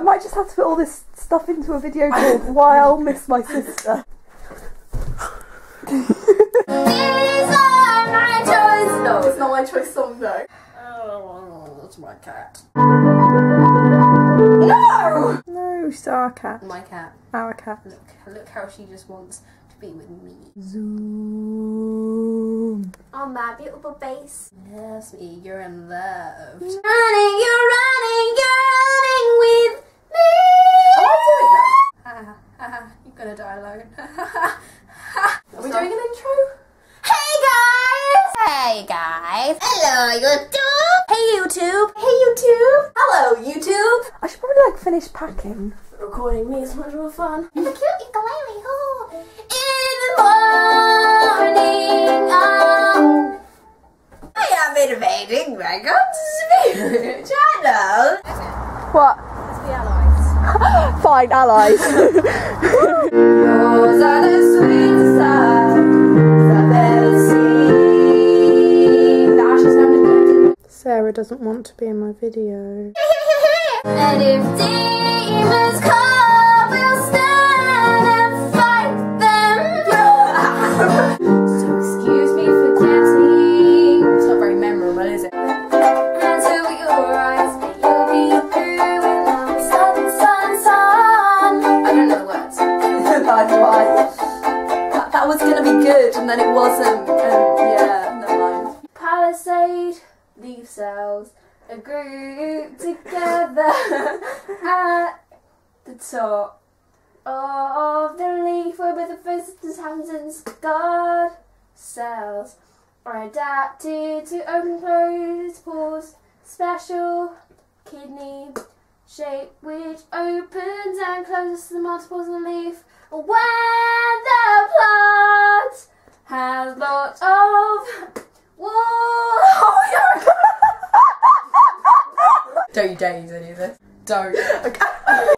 I might just have to put all this stuff into a video called Why I'll Miss My Sister. These are my choice. No, it's not my choice song though. Oh, that's my cat. No! No, it's our cat. My cat. Our cat. Look, look how she just wants to be with me. Zoom. Oh, my beautiful face. Yes, me, you're in love. Running, you're running, you're running gonna die alone. Are we doing an intro? Hey guys! Hey guys! Hello YouTube! Hey YouTube! Hey YouTube! Hello YouTube! I should probably like finish packing. Recording me is much more fun. And the cute ukulele, oh! In the morning, um, I am invading Megan's channel. What? Let's be allies. Fine, allies. I don't know the words. Neither do I. That, that was gonna be good, and then it wasn't. And leaf cells, a group together at the top of the leaf where the visitors' hands and guard cells are adapted to open closed pores. Special kidney shape which opens and closes the multiples in the leaf when the plant has lots of wool. Don't you dare use any of this. Don't. Okay.